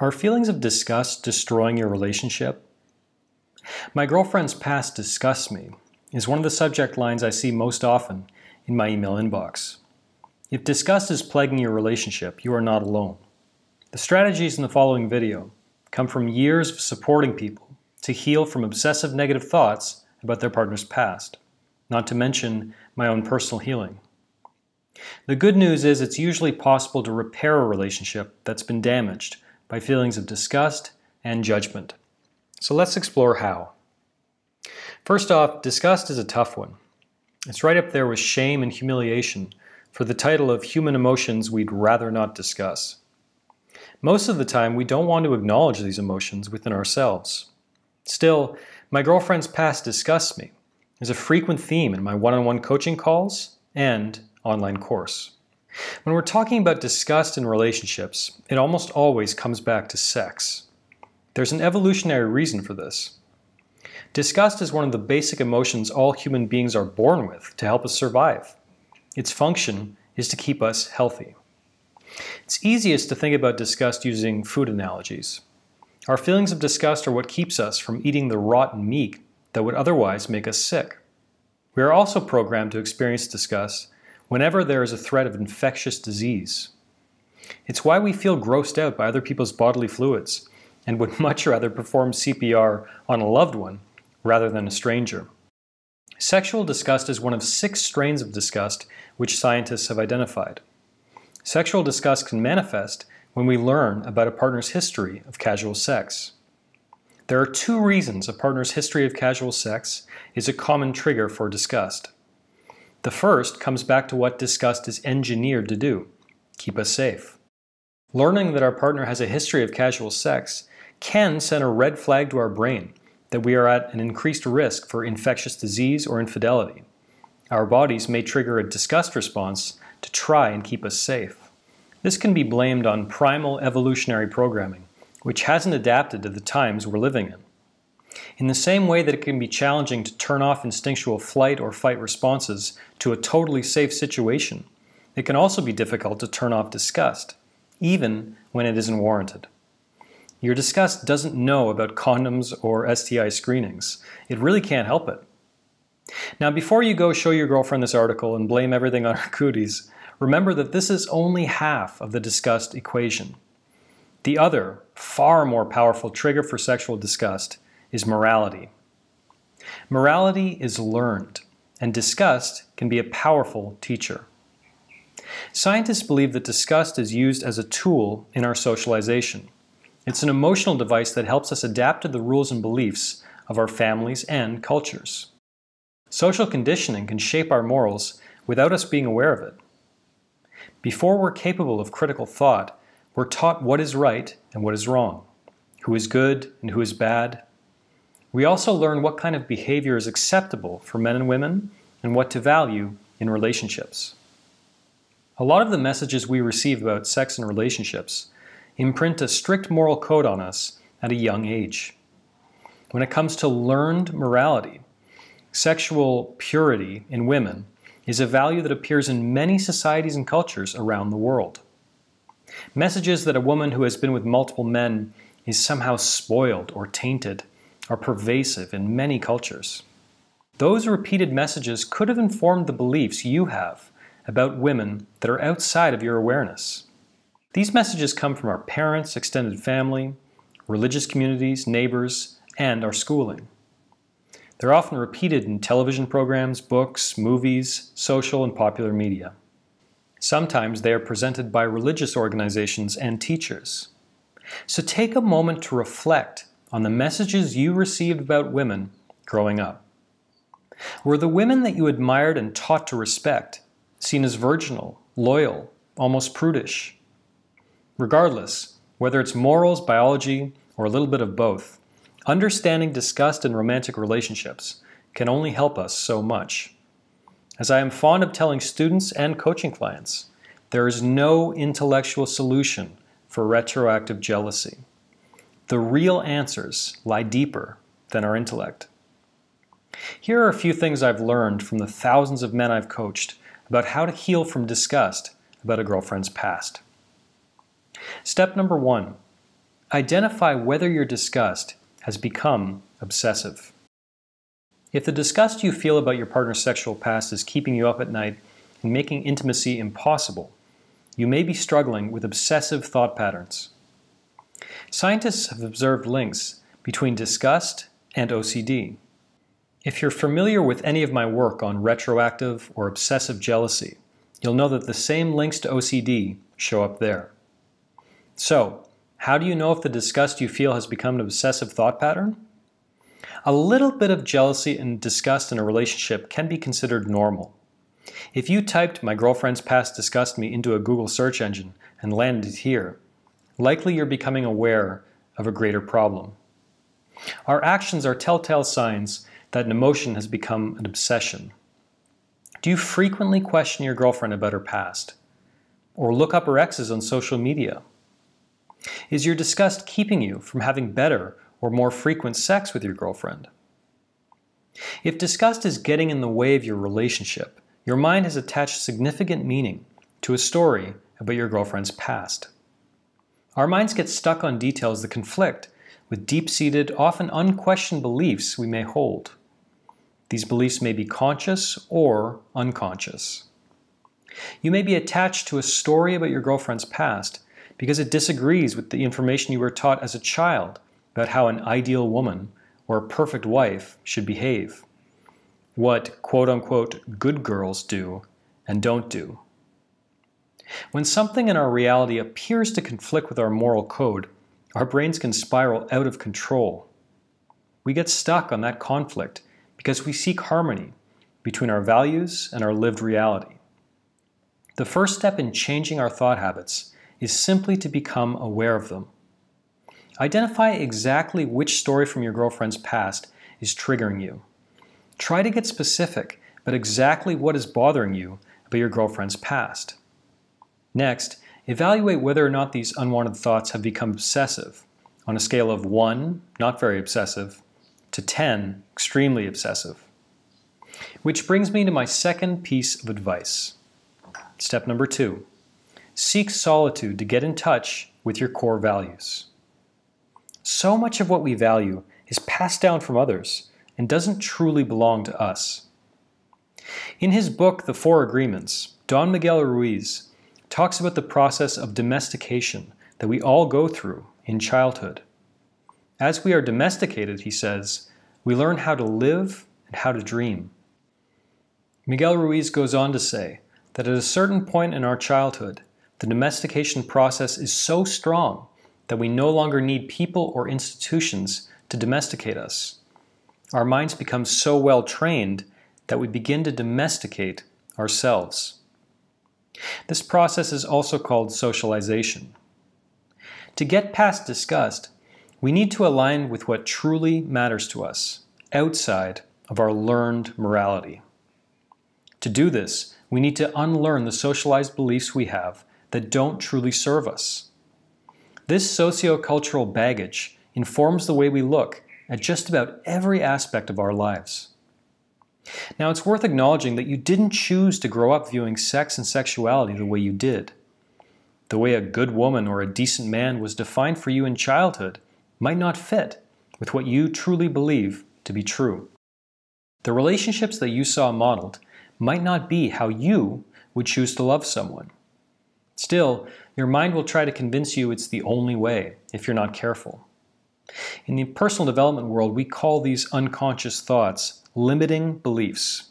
Are feelings of disgust destroying your relationship? My girlfriend's past disgusts me is one of the subject lines I see most often in my email inbox. If disgust is plaguing your relationship, you are not alone. The strategies in the following video come from years of supporting people to heal from obsessive negative thoughts about their partner's past, not to mention my own personal healing. The good news is it's usually possible to repair a relationship that's been damaged by feelings of disgust and judgment. So let's explore how. First off, disgust is a tough one. It's right up there with shame and humiliation for the title of human emotions we'd rather not discuss. Most of the time, we don't want to acknowledge these emotions within ourselves. Still, my girlfriend's past disgusts me is a frequent theme in my one-on-one coaching calls and online course. When we're talking about disgust in relationships, it almost always comes back to sex. There's an evolutionary reason for this. Disgust is one of the basic emotions all human beings are born with to help us survive. Its function is to keep us healthy. It's easiest to think about disgust using food analogies. Our feelings of disgust are what keeps us from eating the rotten meat that would otherwise make us sick. We are also programmed to experience disgust whenever there is a threat of infectious disease. It's why we feel grossed out by other people's bodily fluids and would much rather perform CPR on a loved one rather than a stranger. Sexual disgust is one of six strains of disgust which scientists have identified. Sexual disgust can manifest when we learn about a partner's history of casual sex. There are two reasons a partner's history of casual sex is a common trigger for disgust. The first comes back to what disgust is engineered to do keep us safe. Learning that our partner has a history of casual sex can send a red flag to our brain that we are at an increased risk for infectious disease or infidelity. Our bodies may trigger a disgust response to try and keep us safe. This can be blamed on primal evolutionary programming, which hasn't adapted to the times we're living in. In the same way that it can be challenging to turn off instinctual flight or fight responses to a totally safe situation, it can also be difficult to turn off disgust, even when it isn't warranted. Your disgust doesn't know about condoms or STI screenings. It really can't help it. Now, before you go show your girlfriend this article and blame everything on her cooties, remember that this is only half of the disgust equation. The other, far more powerful trigger for sexual disgust is morality. Morality is learned, and disgust can be a powerful teacher. Scientists believe that disgust is used as a tool in our socialization. It's an emotional device that helps us adapt to the rules and beliefs of our families and cultures. Social conditioning can shape our morals without us being aware of it. Before we're capable of critical thought, we're taught what is right and what is wrong, who is good and who is bad, we also learn what kind of behavior is acceptable for men and women and what to value in relationships. A lot of the messages we receive about sex and relationships imprint a strict moral code on us at a young age. When it comes to learned morality, sexual purity in women is a value that appears in many societies and cultures around the world. Messages that a woman who has been with multiple men is somehow spoiled or tainted are pervasive in many cultures. Those repeated messages could have informed the beliefs you have about women that are outside of your awareness. These messages come from our parents, extended family, religious communities, neighbors, and our schooling. They're often repeated in television programs, books, movies, social and popular media. Sometimes they are presented by religious organizations and teachers. So take a moment to reflect on the messages you received about women growing up? Were the women that you admired and taught to respect seen as virginal, loyal, almost prudish? Regardless, whether it's morals, biology, or a little bit of both, understanding disgust in romantic relationships can only help us so much. As I am fond of telling students and coaching clients, there is no intellectual solution for retroactive jealousy. The real answers lie deeper than our intellect. Here are a few things I've learned from the thousands of men I've coached about how to heal from disgust about a girlfriend's past. Step number one Identify whether your disgust has become obsessive. If the disgust you feel about your partner's sexual past is keeping you up at night and making intimacy impossible, you may be struggling with obsessive thought patterns. Scientists have observed links between disgust and OCD. If you're familiar with any of my work on retroactive or obsessive jealousy, you'll know that the same links to OCD show up there. So, how do you know if the disgust you feel has become an obsessive thought pattern? A little bit of jealousy and disgust in a relationship can be considered normal. If you typed my girlfriend's past disgust me into a Google search engine and landed here, likely you're becoming aware of a greater problem. Our actions are telltale signs that an emotion has become an obsession. Do you frequently question your girlfriend about her past? Or look up her exes on social media? Is your disgust keeping you from having better or more frequent sex with your girlfriend? If disgust is getting in the way of your relationship, your mind has attached significant meaning to a story about your girlfriend's past. Our minds get stuck on details that conflict with deep-seated, often unquestioned beliefs we may hold. These beliefs may be conscious or unconscious. You may be attached to a story about your girlfriend's past because it disagrees with the information you were taught as a child about how an ideal woman or a perfect wife should behave, what quote unquote good girls do and don't do. When something in our reality appears to conflict with our moral code, our brains can spiral out of control. We get stuck on that conflict because we seek harmony between our values and our lived reality. The first step in changing our thought habits is simply to become aware of them. Identify exactly which story from your girlfriend's past is triggering you. Try to get specific about exactly what is bothering you about your girlfriend's past. Next, evaluate whether or not these unwanted thoughts have become obsessive on a scale of 1, not very obsessive, to 10, extremely obsessive. Which brings me to my second piece of advice. Step number two Seek solitude to get in touch with your core values. So much of what we value is passed down from others and doesn't truly belong to us. In his book, The Four Agreements, Don Miguel Ruiz talks about the process of domestication that we all go through in childhood. As we are domesticated, he says, we learn how to live and how to dream. Miguel Ruiz goes on to say that at a certain point in our childhood, the domestication process is so strong that we no longer need people or institutions to domesticate us. Our minds become so well trained that we begin to domesticate ourselves. This process is also called socialization. To get past disgust, we need to align with what truly matters to us, outside of our learned morality. To do this, we need to unlearn the socialized beliefs we have that don't truly serve us. This sociocultural baggage informs the way we look at just about every aspect of our lives. Now, it's worth acknowledging that you didn't choose to grow up viewing sex and sexuality the way you did. The way a good woman or a decent man was defined for you in childhood might not fit with what you truly believe to be true. The relationships that you saw modeled might not be how you would choose to love someone. Still, your mind will try to convince you it's the only way if you're not careful. In the personal development world, we call these unconscious thoughts limiting beliefs.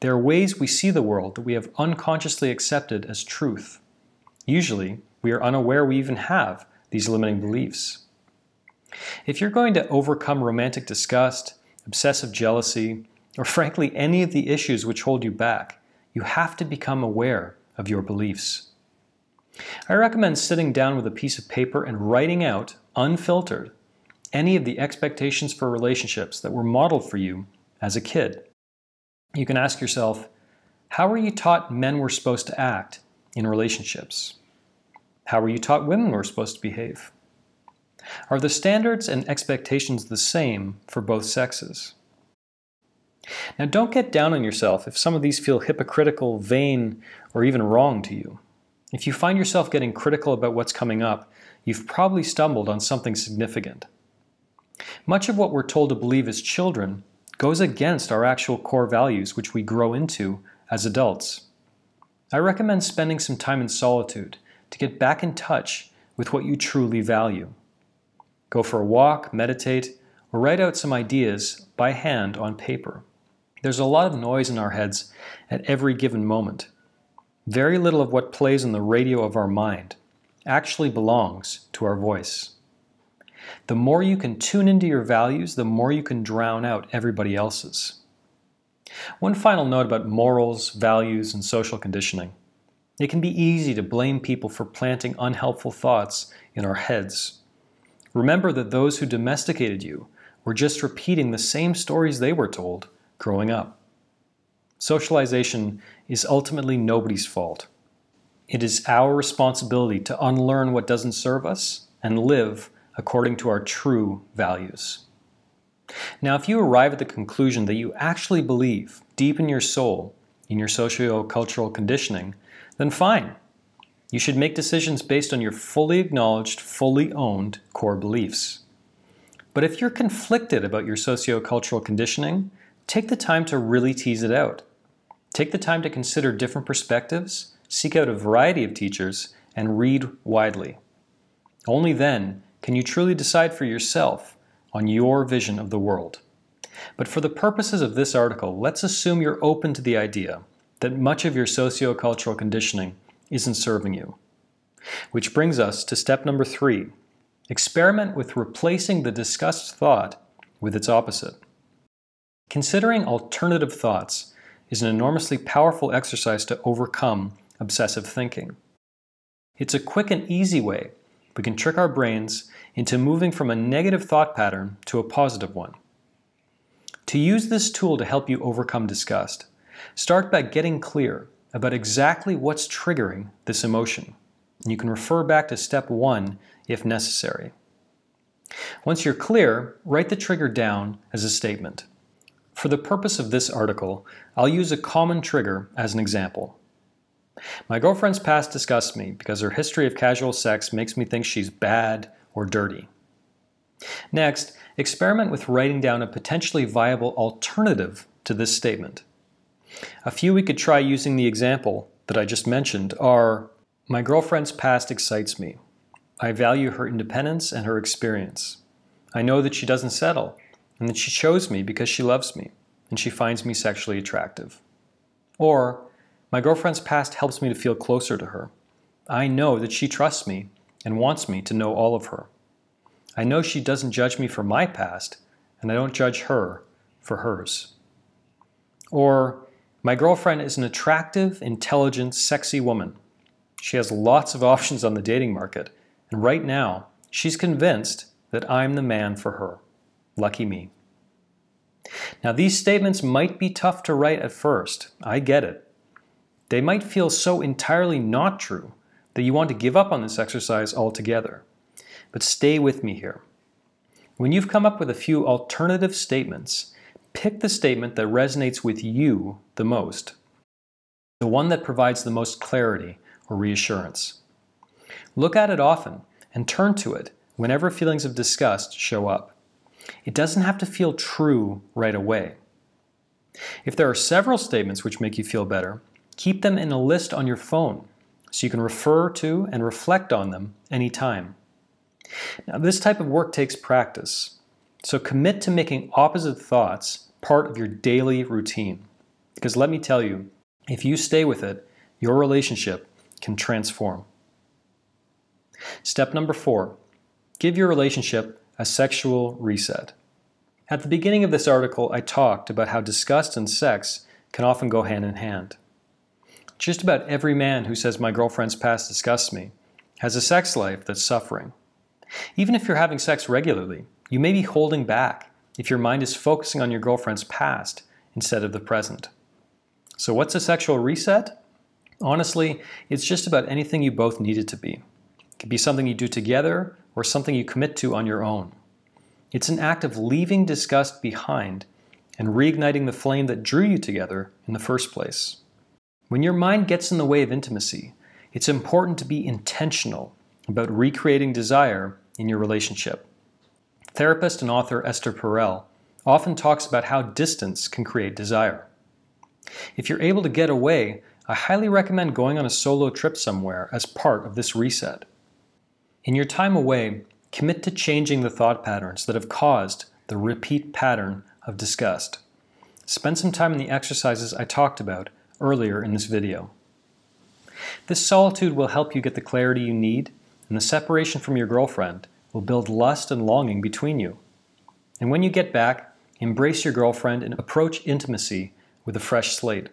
There are ways we see the world that we have unconsciously accepted as truth. Usually, we are unaware we even have these limiting beliefs. If you're going to overcome romantic disgust, obsessive jealousy, or frankly any of the issues which hold you back, you have to become aware of your beliefs. I recommend sitting down with a piece of paper and writing out, unfiltered, any of the expectations for relationships that were modeled for you as a kid. You can ask yourself, how were you taught men were supposed to act in relationships? How were you taught women were supposed to behave? Are the standards and expectations the same for both sexes? Now, don't get down on yourself if some of these feel hypocritical, vain, or even wrong to you. If you find yourself getting critical about what's coming up, you've probably stumbled on something significant. Much of what we're told to believe as children goes against our actual core values, which we grow into as adults. I recommend spending some time in solitude to get back in touch with what you truly value. Go for a walk, meditate, or write out some ideas by hand on paper. There's a lot of noise in our heads at every given moment. Very little of what plays on the radio of our mind actually belongs to our voice. The more you can tune into your values, the more you can drown out everybody else's. One final note about morals, values, and social conditioning. It can be easy to blame people for planting unhelpful thoughts in our heads. Remember that those who domesticated you were just repeating the same stories they were told growing up. Socialization is ultimately nobody's fault. It is our responsibility to unlearn what doesn't serve us and live according to our true values. Now, if you arrive at the conclusion that you actually believe deep in your soul in your socio-cultural conditioning, then fine. You should make decisions based on your fully acknowledged, fully owned core beliefs. But if you're conflicted about your socio-cultural conditioning, take the time to really tease it out. Take the time to consider different perspectives, seek out a variety of teachers, and read widely. Only then can you truly decide for yourself on your vision of the world. But for the purposes of this article, let's assume you're open to the idea that much of your sociocultural conditioning isn't serving you. Which brings us to step number three. Experiment with replacing the discussed thought with its opposite. Considering alternative thoughts is an enormously powerful exercise to overcome obsessive thinking. It's a quick and easy way we can trick our brains into moving from a negative thought pattern to a positive one. To use this tool to help you overcome disgust, start by getting clear about exactly what's triggering this emotion. You can refer back to step one if necessary. Once you're clear, write the trigger down as a statement. For the purpose of this article, I'll use a common trigger as an example. My girlfriend's past disgusts me because her history of casual sex makes me think she's bad or dirty. Next, experiment with writing down a potentially viable alternative to this statement. A few we could try using the example that I just mentioned are My girlfriend's past excites me. I value her independence and her experience. I know that she doesn't settle and that she chose me because she loves me and she finds me sexually attractive. Or, my girlfriend's past helps me to feel closer to her. I know that she trusts me and wants me to know all of her. I know she doesn't judge me for my past, and I don't judge her for hers. Or, my girlfriend is an attractive, intelligent, sexy woman. She has lots of options on the dating market, and right now, she's convinced that I'm the man for her. Lucky me. Now, these statements might be tough to write at first. I get it. They might feel so entirely not true that you want to give up on this exercise altogether. But stay with me here. When you've come up with a few alternative statements, pick the statement that resonates with you the most, the one that provides the most clarity or reassurance. Look at it often and turn to it whenever feelings of disgust show up. It doesn't have to feel true right away. If there are several statements which make you feel better, Keep them in a list on your phone so you can refer to and reflect on them anytime. Now, this type of work takes practice, so commit to making opposite thoughts part of your daily routine. Because let me tell you, if you stay with it, your relationship can transform. Step number four give your relationship a sexual reset. At the beginning of this article, I talked about how disgust and sex can often go hand in hand. Just about every man who says my girlfriend's past disgusts me has a sex life that's suffering. Even if you're having sex regularly, you may be holding back if your mind is focusing on your girlfriend's past instead of the present. So, what's a sexual reset? Honestly, it's just about anything you both need it to be. It could be something you do together or something you commit to on your own. It's an act of leaving disgust behind and reigniting the flame that drew you together in the first place. When your mind gets in the way of intimacy, it's important to be intentional about recreating desire in your relationship. Therapist and author Esther Perel often talks about how distance can create desire. If you're able to get away, I highly recommend going on a solo trip somewhere as part of this reset. In your time away, commit to changing the thought patterns that have caused the repeat pattern of disgust. Spend some time in the exercises I talked about earlier in this video. This solitude will help you get the clarity you need, and the separation from your girlfriend will build lust and longing between you. And when you get back, embrace your girlfriend and approach intimacy with a fresh slate.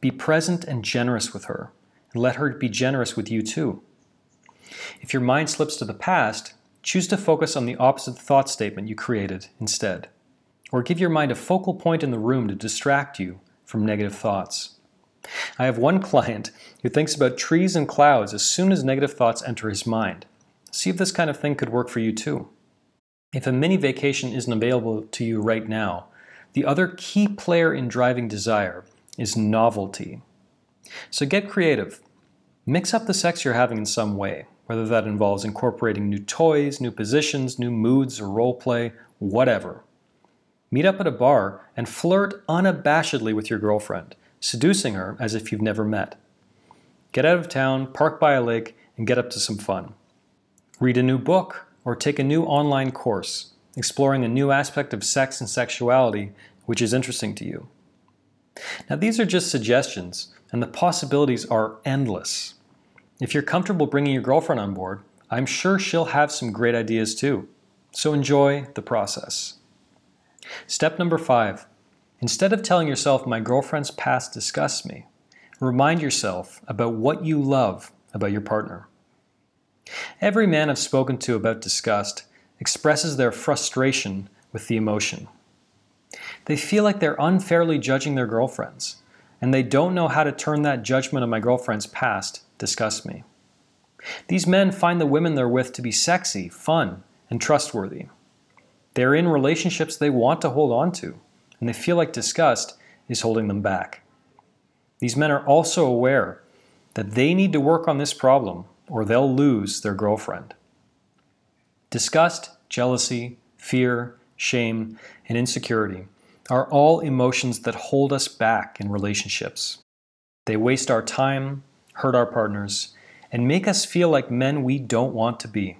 Be present and generous with her, and let her be generous with you too. If your mind slips to the past, choose to focus on the opposite thought statement you created instead. Or give your mind a focal point in the room to distract you from negative thoughts. I have one client who thinks about trees and clouds as soon as negative thoughts enter his mind. See if this kind of thing could work for you too. If a mini vacation isn't available to you right now, the other key player in driving desire is novelty. So get creative. Mix up the sex you're having in some way, whether that involves incorporating new toys, new positions, new moods, or role play, whatever. Meet up at a bar and flirt unabashedly with your girlfriend, seducing her as if you've never met. Get out of town, park by a lake, and get up to some fun. Read a new book or take a new online course, exploring a new aspect of sex and sexuality which is interesting to you. Now, these are just suggestions, and the possibilities are endless. If you're comfortable bringing your girlfriend on board, I'm sure she'll have some great ideas too. So enjoy the process. Step number five instead of telling yourself, my girlfriend's past disgusts me, remind yourself about what you love about your partner. Every man I've spoken to about disgust expresses their frustration with the emotion. They feel like they're unfairly judging their girlfriends, and they don't know how to turn that judgment of my girlfriend's past disgust me. These men find the women they're with to be sexy, fun, and trustworthy. They're in relationships they want to hold on to, and they feel like disgust is holding them back. These men are also aware that they need to work on this problem or they'll lose their girlfriend. Disgust, jealousy, fear, shame, and insecurity are all emotions that hold us back in relationships. They waste our time, hurt our partners, and make us feel like men we don't want to be.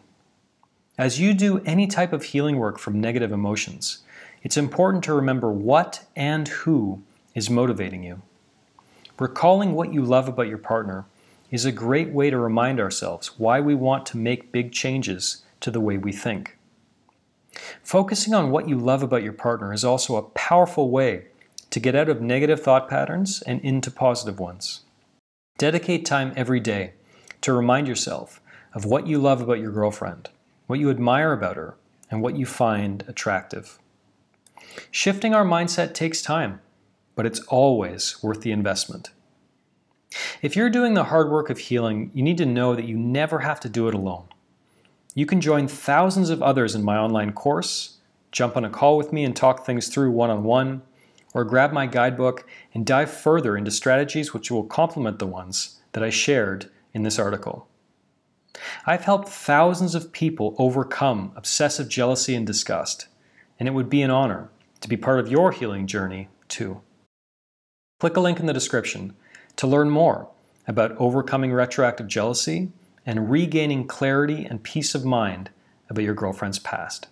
As you do any type of healing work from negative emotions, it's important to remember what and who is motivating you. Recalling what you love about your partner is a great way to remind ourselves why we want to make big changes to the way we think. Focusing on what you love about your partner is also a powerful way to get out of negative thought patterns and into positive ones. Dedicate time every day to remind yourself of what you love about your girlfriend, what you admire about her, and what you find attractive. Shifting our mindset takes time, but it's always worth the investment. If you're doing the hard work of healing, you need to know that you never have to do it alone. You can join thousands of others in my online course, jump on a call with me and talk things through one on one, or grab my guidebook and dive further into strategies which will complement the ones that I shared in this article. I've helped thousands of people overcome obsessive jealousy and disgust, and it would be an honor to be part of your healing journey too. Click a link in the description to learn more about overcoming retroactive jealousy and regaining clarity and peace of mind about your girlfriend's past.